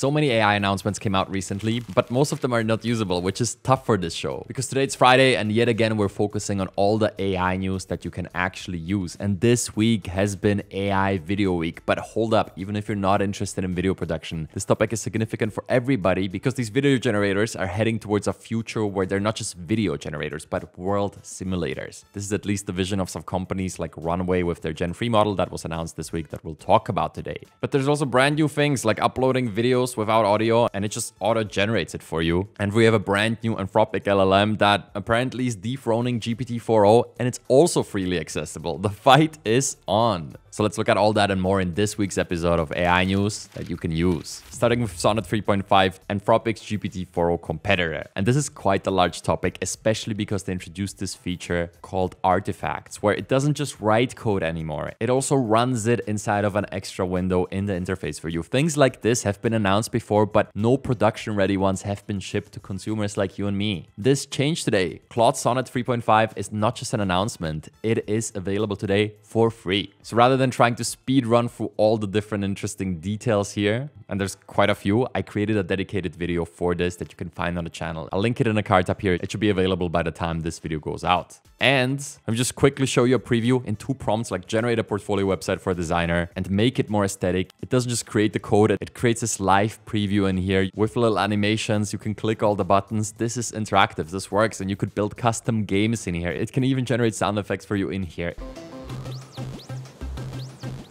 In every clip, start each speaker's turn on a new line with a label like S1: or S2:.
S1: So many AI announcements came out recently, but most of them are not usable, which is tough for this show. Because today it's Friday and yet again we're focusing on all the AI news that you can actually use. And this week has been AI video week. But hold up, even if you're not interested in video production, this topic is significant for everybody because these video generators are heading towards a future where they're not just video generators, but world simulators. This is at least the vision of some companies like Runway with their Gen 3 model that was announced this week that we'll talk about today. But there's also brand new things like uploading videos without audio and it just auto generates it for you. And we have a brand new Anthropic LLM that apparently is dethroning GPT-4o and it's also freely accessible. The fight is on. So let's look at all that and more in this week's episode of AI News that you can use. Starting with Sonnet 3.5, Anthropic's GPT-4o competitor. And this is quite a large topic, especially because they introduced this feature called artifacts, where it doesn't just write code anymore. It also runs it inside of an extra window in the interface for you. Things like this have been announced before, but no production ready ones have been shipped to consumers like you and me. This changed today. Claude Sonnet 3.5 is not just an announcement, it is available today for free. So rather than trying to speed run through all the different interesting details here, and there's quite a few, I created a dedicated video for this that you can find on the channel. I'll link it in the card up here. It should be available by the time this video goes out. And me just quickly show you a preview in two prompts, like generate a portfolio website for a designer and make it more aesthetic. It doesn't just create the code, it creates this live preview in here with little animations. You can click all the buttons. This is interactive, this works, and you could build custom games in here. It can even generate sound effects for you in here.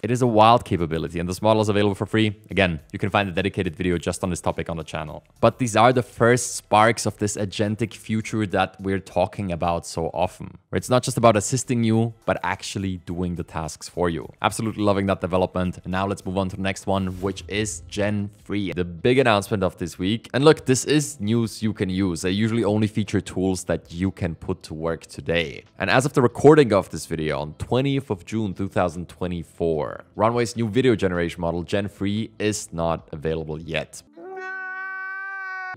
S1: It is a wild capability and this model is available for free. Again, you can find a dedicated video just on this topic on the channel. But these are the first sparks of this agentic future that we're talking about so often. Where it's not just about assisting you, but actually doing the tasks for you. Absolutely loving that development. And now let's move on to the next one, which is Gen 3. The big announcement of this week. And look, this is news you can use. I usually only feature tools that you can put to work today. And as of the recording of this video on 20th of June 2024, Runway's new video generation model, Gen 3, is not available yet.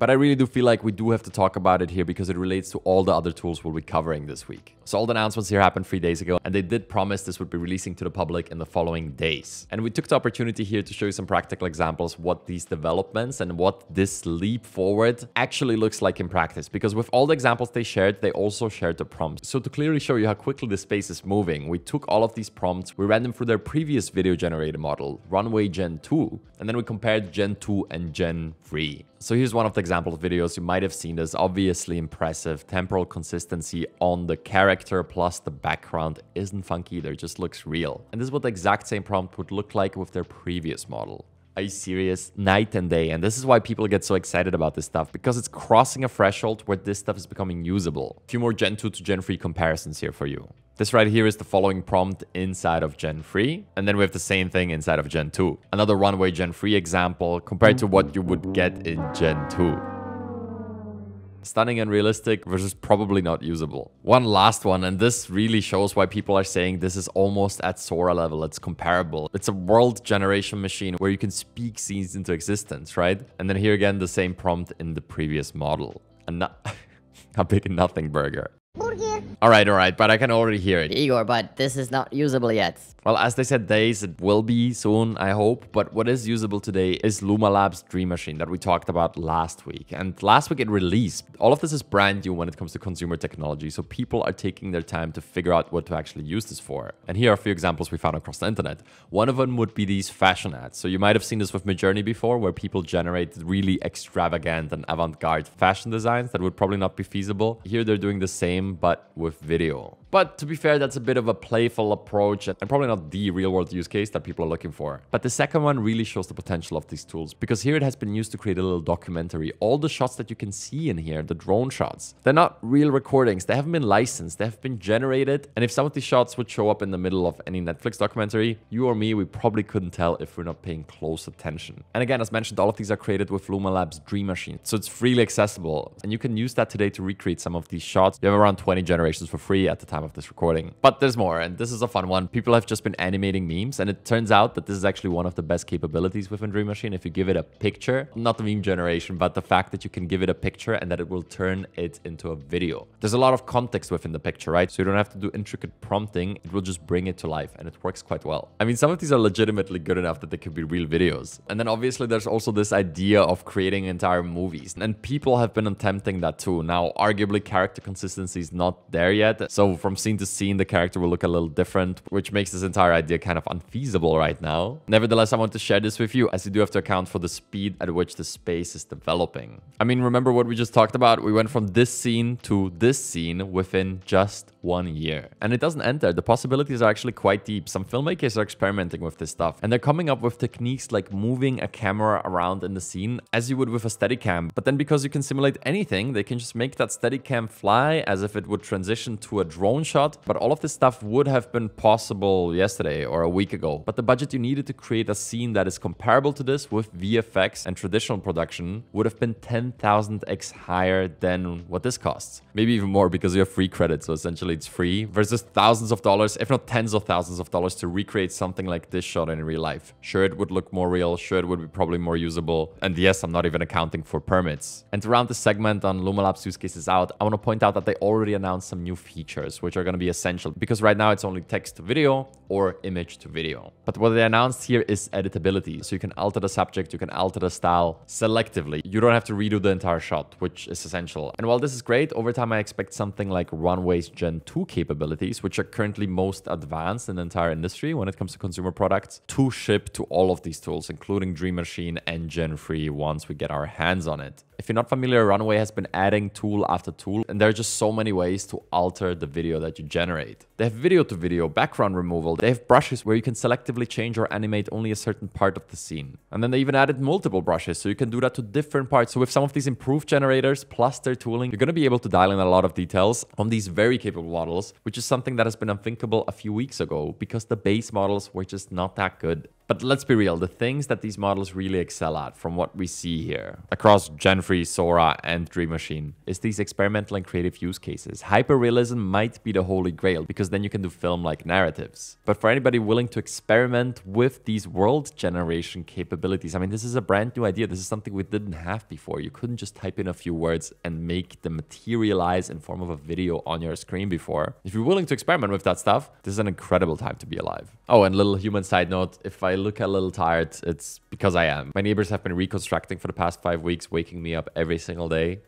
S1: But I really do feel like we do have to talk about it here because it relates to all the other tools we'll be covering this week. So all the announcements here happened three days ago and they did promise this would be releasing to the public in the following days. And we took the opportunity here to show you some practical examples what these developments and what this leap forward actually looks like in practice. Because with all the examples they shared, they also shared the prompts. So to clearly show you how quickly the space is moving, we took all of these prompts, we ran them through their previous video generator model, Runway Gen 2, and then we compared Gen 2 and Gen 3. So here's one of the example videos. You might have seen this. Obviously impressive. Temporal consistency on the character plus the background isn't funky either. It just looks real. And this is what the exact same prompt would look like with their previous model. Are you serious? Night and day. And this is why people get so excited about this stuff, because it's crossing a threshold where this stuff is becoming usable. A few more Gen 2 to Gen 3 comparisons here for you. This right here is the following prompt inside of Gen 3. And then we have the same thing inside of Gen 2. Another runway Gen 3 example compared to what you would get in Gen 2 stunning and realistic versus probably not usable. One last one, and this really shows why people are saying this is almost at Sora level. It's comparable. It's a world generation machine where you can speak scenes into existence, right? And then here again, the same prompt in the previous model. A, a big nothing burger. Burger. All right, all right, but I can already hear it.
S2: Igor, but this is not usable yet.
S1: Well, as they said days, it will be soon, I hope. But what is usable today is Luma Labs Dream Machine that we talked about last week. And last week it released. All of this is brand new when it comes to consumer technology. So people are taking their time to figure out what to actually use this for. And here are a few examples we found across the internet. One of them would be these fashion ads. So you might have seen this with Midjourney before, where people generate really extravagant and avant-garde fashion designs that would probably not be feasible. Here they're doing the same, but with video. But to be fair, that's a bit of a playful approach and probably not the real world use case that people are looking for. But the second one really shows the potential of these tools because here it has been used to create a little documentary. All the shots that you can see in here, the drone shots, they're not real recordings. They haven't been licensed. They have been generated. And if some of these shots would show up in the middle of any Netflix documentary, you or me, we probably couldn't tell if we're not paying close attention. And again, as mentioned, all of these are created with Luma Labs Dream Machine. So it's freely accessible and you can use that today to recreate some of these shots. You have around 20 generations for free at the time time of this recording. But there's more, and this is a fun one. People have just been animating memes, and it turns out that this is actually one of the best capabilities within Dream Machine. If you give it a picture, not the meme generation, but the fact that you can give it a picture and that it will turn it into a video. There's a lot of context within the picture, right? So you don't have to do intricate prompting. It will just bring it to life, and it works quite well. I mean, some of these are legitimately good enough that they could be real videos. And then obviously there's also this idea of creating entire movies, and people have been attempting that too. Now, arguably character consistency is not there yet. So from scene to scene, the character will look a little different, which makes this entire idea kind of unfeasible right now. Nevertheless, I want to share this with you as you do have to account for the speed at which the space is developing. I mean, remember what we just talked about? We went from this scene to this scene within just one year. And it doesn't end there. The possibilities are actually quite deep. Some filmmakers are experimenting with this stuff and they're coming up with techniques like moving a camera around in the scene as you would with a Steadicam. But then because you can simulate anything, they can just make that Steadicam fly as if it would transition to a drone shot. But all of this stuff would have been possible yesterday or a week ago. But the budget you needed to create a scene that is comparable to this with VFX and traditional production would have been 10,000x higher than what this costs. Maybe even more because you have free credit. So essentially it's free versus thousands of dollars, if not tens of thousands of dollars to recreate something like this shot in real life. Sure, it would look more real. Sure, it would be probably more usable. And yes, I'm not even accounting for permits. And to round the segment on Luma Labs use cases out, I want to point out that they already announced some new features, which are going to be essential because right now it's only text to video or image to video. But what they announced here is editability. So you can alter the subject, you can alter the style selectively. You don't have to redo the entire shot, which is essential. And while this is great, over time I expect something like Runway's Gen 2 capabilities, which are currently most advanced in the entire industry when it comes to consumer products, to ship to all of these tools, including Dream Machine and Gen 3 once we get our hands on it. If you're not familiar, Runway has been adding tool after tool, and there are just so many ways to alter the video that you generate. They have video to video, background removal, they have brushes where you can selectively change or animate only a certain part of the scene. And then they even added multiple brushes, so you can do that to different parts. So with some of these improved generators plus their tooling, you're gonna be able to dial in a lot of details on these very capable models, which is something that has been unthinkable a few weeks ago because the base models were just not that good. But let's be real, the things that these models really excel at from what we see here across Gen 3, Sora, and Dream Machine is these experimental and creative use cases. Hyperrealism might be the holy grail because then you can do film-like narratives. But for anybody willing to experiment with these world generation capabilities, I mean, this is a brand new idea. This is something we didn't have before. You couldn't just type in a few words and make them materialize in form of a video on your screen before. If you're willing to experiment with that stuff, this is an incredible time to be alive. Oh, and little human side note, if I look a little tired, it's because I am. My neighbors have been reconstructing for the past five weeks, waking me up every single day.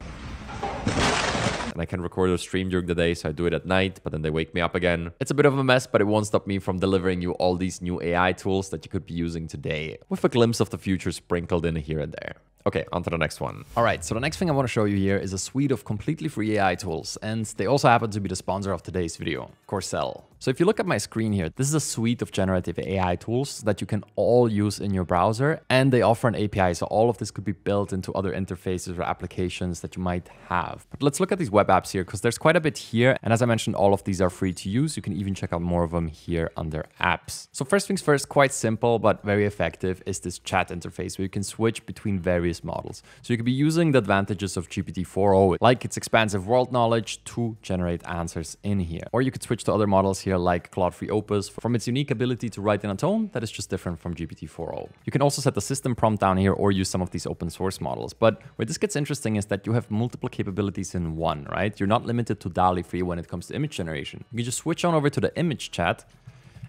S1: And I can record or stream during the day, so I do it at night, but then they wake me up again. It's a bit of a mess, but it won't stop me from delivering you all these new AI tools that you could be using today, with a glimpse of the future sprinkled in here and there. Okay, on to the next one. All right, so the next thing I want to show you here is a suite of completely free AI tools, and they also happen to be the sponsor of today's video, Corcel. So if you look at my screen here, this is a suite of generative AI tools that you can all use in your browser, and they offer an API, so all of this could be built into other interfaces or applications that you might have. But let's look at these web apps here, because there's quite a bit here, and as I mentioned, all of these are free to use. You can even check out more of them here under apps. So first things first, quite simple, but very effective, is this chat interface, where you can switch between various models. So you could be using the advantages of GPT-4o, like its expansive world knowledge to generate answers in here. Or you could switch to other models here like Claude 3 Opus from its unique ability to write in a tone that is just different from GPT-4o. You can also set the system prompt down here or use some of these open source models. But where this gets interesting is that you have multiple capabilities in one, right? You're not limited to DALL-E 3 when it comes to image generation. You can just switch on over to the image chat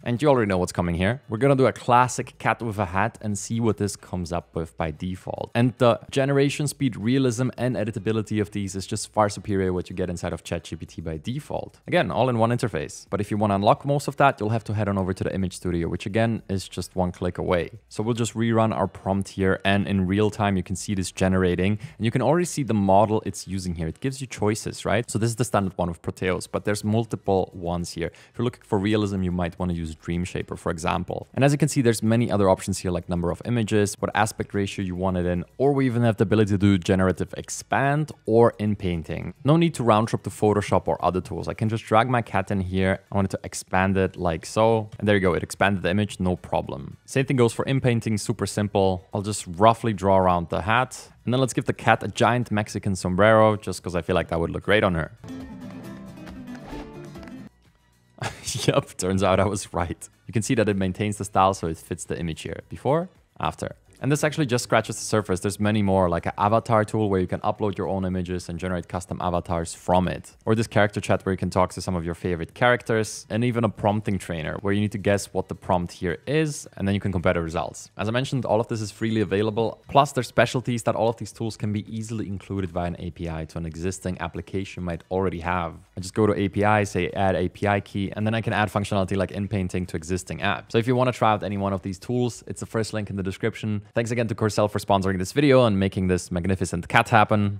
S1: and you already know what's coming here. We're gonna do a classic cat with a hat and see what this comes up with by default. And the generation speed, realism, and editability of these is just far superior what you get inside of ChatGPT by default. Again, all in one interface. But if you wanna unlock most of that, you'll have to head on over to the image studio, which again is just one click away. So we'll just rerun our prompt here and in real time you can see this generating and you can already see the model it's using here. It gives you choices, right? So this is the standard one of Proteus, but there's multiple ones here. If you're looking for realism, you might wanna use Dream Shaper, for example. And as you can see, there's many other options here like number of images, what aspect ratio you want it in, or we even have the ability to do generative expand or in painting. No need to round trip to Photoshop or other tools. I can just drag my cat in here. I wanted to expand it like so. And there you go. It expanded the image, no problem. Same thing goes for in painting, super simple. I'll just roughly draw around the hat. And then let's give the cat a giant Mexican sombrero just because I feel like that would look great on her. yep, turns out I was right. You can see that it maintains the style so it fits the image here. Before, after. And this actually just scratches the surface. There's many more, like an avatar tool where you can upload your own images and generate custom avatars from it. Or this character chat where you can talk to some of your favorite characters. And even a prompting trainer where you need to guess what the prompt here is, and then you can compare the results. As I mentioned, all of this is freely available. Plus, there's specialties that all of these tools can be easily included via an API to an existing application might already have. I just go to API, say add API key, and then I can add functionality like inpainting to existing apps. So if you want to try out any one of these tools, it's the first link in the description. Thanks again to Corcel for sponsoring this video and making this magnificent cat happen.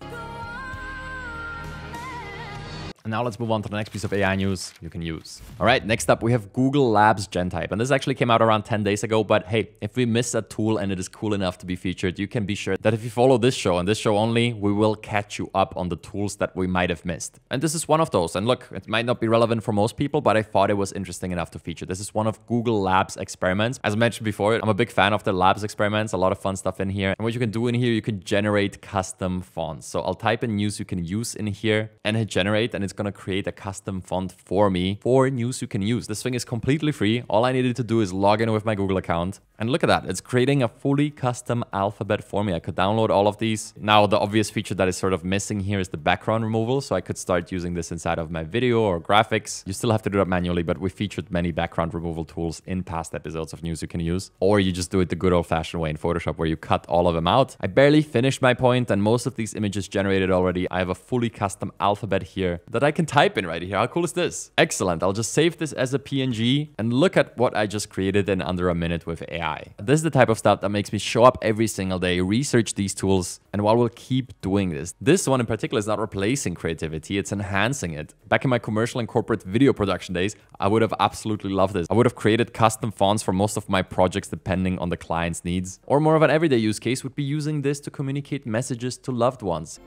S1: And now let's move on to the next piece of AI news you can use. All right, next up we have Google Labs GenType. And this actually came out around 10 days ago, but hey, if we miss a tool and it is cool enough to be featured, you can be sure that if you follow this show and this show only, we will catch you up on the tools that we might have missed. And this is one of those. And look, it might not be relevant for most people, but I thought it was interesting enough to feature. This is one of Google Labs experiments. As I mentioned before, I'm a big fan of the Labs experiments, a lot of fun stuff in here. And what you can do in here, you can generate custom fonts. So I'll type in news you can use in here and hit generate, and it's going to create a custom font for me for news you can use. This thing is completely free. All I needed to do is log in with my Google account. And look at that. It's creating a fully custom alphabet for me. I could download all of these. Now, the obvious feature that is sort of missing here is the background removal. So I could start using this inside of my video or graphics. You still have to do that manually, but we featured many background removal tools in past episodes of news you can use. Or you just do it the good old fashioned way in Photoshop where you cut all of them out. I barely finished my point and most of these images generated already. I have a fully custom alphabet here that I can type in right here. How cool is this? Excellent. I'll just save this as a PNG and look at what I just created in under a minute with AI. This is the type of stuff that makes me show up every single day, research these tools, and while we'll keep doing this. This one in particular is not replacing creativity, it's enhancing it. Back in my commercial and corporate video production days, I would have absolutely loved this. I would have created custom fonts for most of my projects depending on the client's needs. Or more of an everyday use case would be using this to communicate messages to loved ones.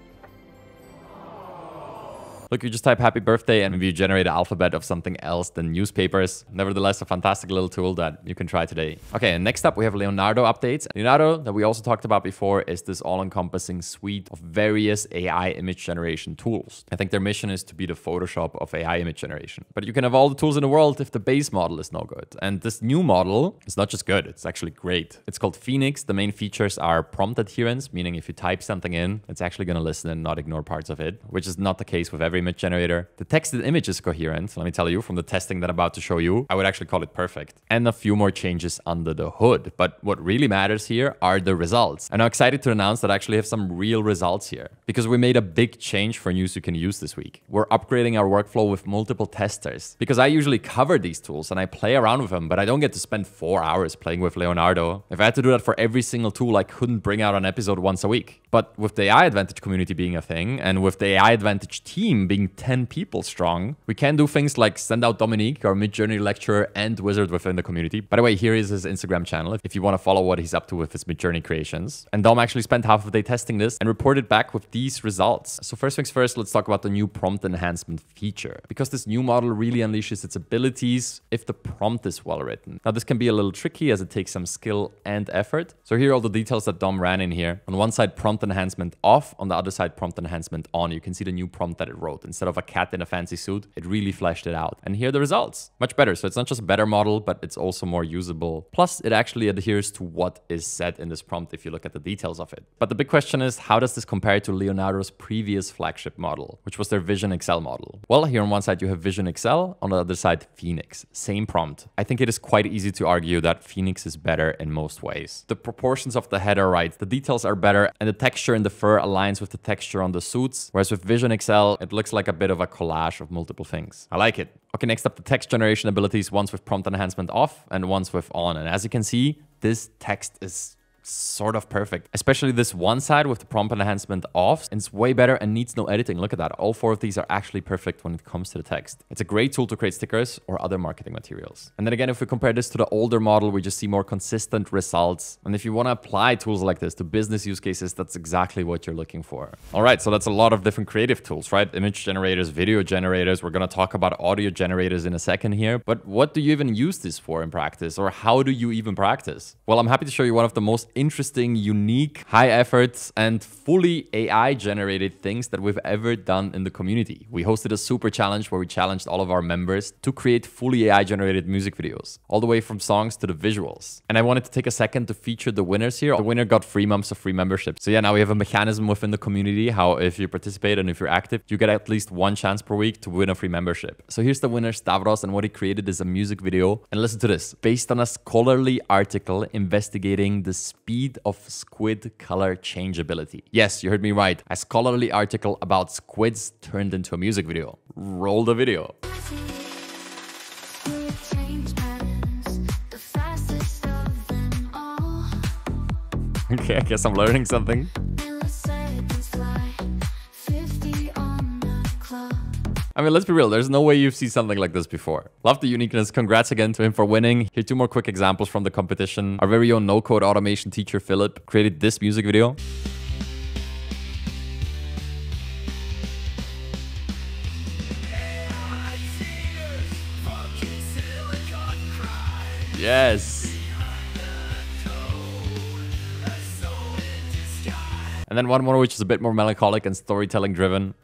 S1: Look, you just type happy birthday and maybe you generate an alphabet of something else than newspapers. Nevertheless, a fantastic little tool that you can try today. Okay, and next up we have Leonardo updates. Leonardo, that we also talked about before, is this all-encompassing suite of various AI image generation tools. I think their mission is to be the Photoshop of AI image generation. But you can have all the tools in the world if the base model is no good. And this new model is not just good, it's actually great. It's called Phoenix. The main features are prompt adherence, meaning if you type something in, it's actually going to listen and not ignore parts of it, which is not the case with every image generator. The texted image is coherent. Let me tell you from the testing that I'm about to show you, I would actually call it perfect. And a few more changes under the hood. But what really matters here are the results. And I'm excited to announce that I actually have some real results here because we made a big change for news you can use this week. We're upgrading our workflow with multiple testers because I usually cover these tools and I play around with them, but I don't get to spend four hours playing with Leonardo. If I had to do that for every single tool, I couldn't bring out an episode once a week. But with the AI Advantage community being a thing and with the AI Advantage team being 10 people strong, we can do things like send out Dominique, our Midjourney lecturer and wizard within the community. By the way, here is his Instagram channel if you want to follow what he's up to with his Midjourney creations. And Dom actually spent half of the day testing this and reported back with these results. So first things first, let's talk about the new prompt enhancement feature. Because this new model really unleashes its abilities if the prompt is well written. Now this can be a little tricky as it takes some skill and effort. So here are all the details that Dom ran in here. On one side, prompt enhancement off. On the other side, prompt enhancement on. You can see the new prompt that it wrote. Instead of a cat in a fancy suit, it really fleshed it out. And here are the results. Much better. So it's not just a better model, but it's also more usable. Plus, it actually adheres to what is said in this prompt if you look at the details of it. But the big question is, how does this compare to Leonardo's previous flagship model, which was their Vision XL model? Well, here on one side you have Vision XL, on the other side Phoenix. Same prompt. I think it is quite easy to argue that Phoenix is better in most ways. The proportions of the head are right, the details are better, and the texture in the fur aligns with the texture on the suits, whereas with Vision XL, it looks like a bit of a collage of multiple things. I like it. Okay, next up the text generation abilities, once with prompt enhancement off and once with on. And as you can see, this text is sort of perfect. Especially this one side with the prompt enhancement off. It's way better and needs no editing. Look at that. All four of these are actually perfect when it comes to the text. It's a great tool to create stickers or other marketing materials. And then again, if we compare this to the older model, we just see more consistent results. And if you want to apply tools like this to business use cases, that's exactly what you're looking for. All right, so that's a lot of different creative tools, right? Image generators, video generators. We're going to talk about audio generators in a second here. But what do you even use this for in practice? Or how do you even practice? Well, I'm happy to show you one of the most interesting, unique, high efforts, and fully AI generated things that we've ever done in the community. We hosted a super challenge where we challenged all of our members to create fully AI generated music videos, all the way from songs to the visuals. And I wanted to take a second to feature the winners here. The winner got three months of free membership. So yeah, now we have a mechanism within the community how if you participate and if you're active, you get at least one chance per week to win a free membership. So here's the winner, Stavros, and what he created is a music video. And listen to this, based on a scholarly article investigating the speed of squid color changeability. Yes, you heard me right. A scholarly article about squids turned into a music video. Roll the video. Okay, I guess I'm learning something. I mean, let's be real, there's no way you've seen something like this before. Love the uniqueness. Congrats again to him for winning. Here two more quick examples from the competition. Our very own no-code automation teacher, Philip, created this music video. Yes. And then one more which is a bit more melancholic and storytelling driven.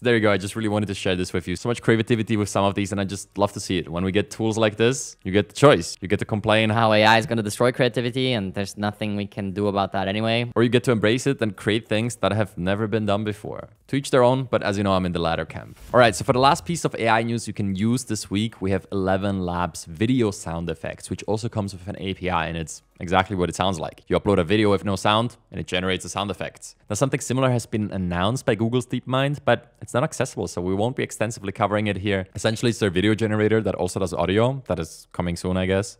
S1: So there you go. I just really wanted to share this with you. So much creativity with some of these, and I just love to see it. When we get tools like this, you get the choice. You get to complain
S2: how AI is going to destroy creativity, and there's nothing we can do about that anyway.
S1: Or you get to embrace it and create things that have never been done before. To each their own, but as you know, I'm in the latter camp. All right, so for the last piece of AI news you can use this week, we have ElevenLabs video sound effects, which also comes with an API, and it's exactly what it sounds like. You upload a video with no sound and it generates the sound effects. Now something similar has been announced by Google's DeepMind, but it's not accessible, so we won't be extensively covering it here. Essentially, it's their video generator that also does audio. That is coming soon, I guess.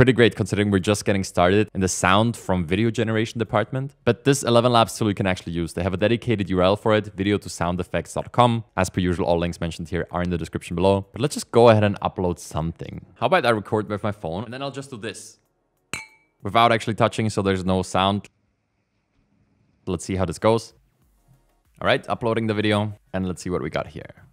S1: Pretty great considering we're just getting started in the sound from video generation department. But this ElevenLabs tool you can actually use. They have a dedicated URL for it, video to soundeffects.com. As per usual, all links mentioned here are in the description below. But let's just go ahead and upload something. How about I record with my phone and then I'll just do this without actually touching so there's no sound. Let's see how this goes. All right, uploading the video and let's see what we got here.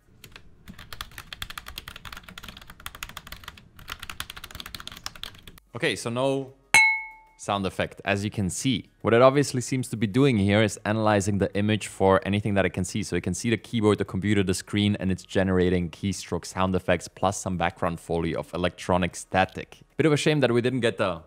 S1: Okay, so no sound effect, as you can see. What it obviously seems to be doing here is analyzing the image for anything that it can see. So it can see the keyboard, the computer, the screen, and it's generating keystroke sound effects plus some background foley of electronic static. Bit of a shame that we didn't get the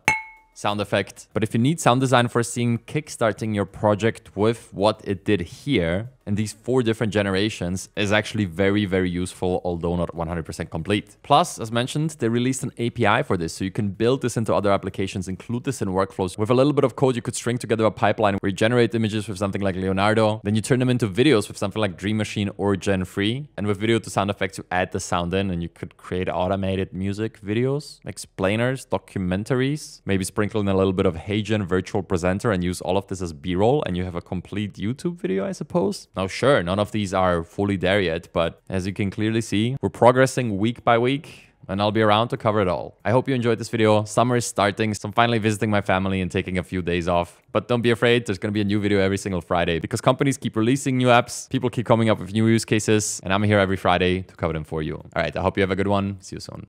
S1: sound effect. But if you need sound design for a scene, kickstarting your project with what it did here and these four different generations is actually very, very useful, although not 100% complete. Plus, as mentioned, they released an API for this, so you can build this into other applications, include this in workflows. With a little bit of code, you could string together a pipeline where you generate images with something like Leonardo, then you turn them into videos with something like Dream Machine or Gen 3. And with video to sound effects, you add the sound in and you could create automated music videos, explainers, documentaries, maybe sprinkle in a little bit of HeyGen virtual presenter and use all of this as B-roll and you have a complete YouTube video, I suppose. Now, sure, none of these are fully there yet, but as you can clearly see, we're progressing week by week and I'll be around to cover it all. I hope you enjoyed this video. Summer is starting, so I'm finally visiting my family and taking a few days off. But don't be afraid, there's gonna be a new video every single Friday because companies keep releasing new apps, people keep coming up with new use cases, and I'm here every Friday to cover them for you. All right, I hope you have a good one. See you soon.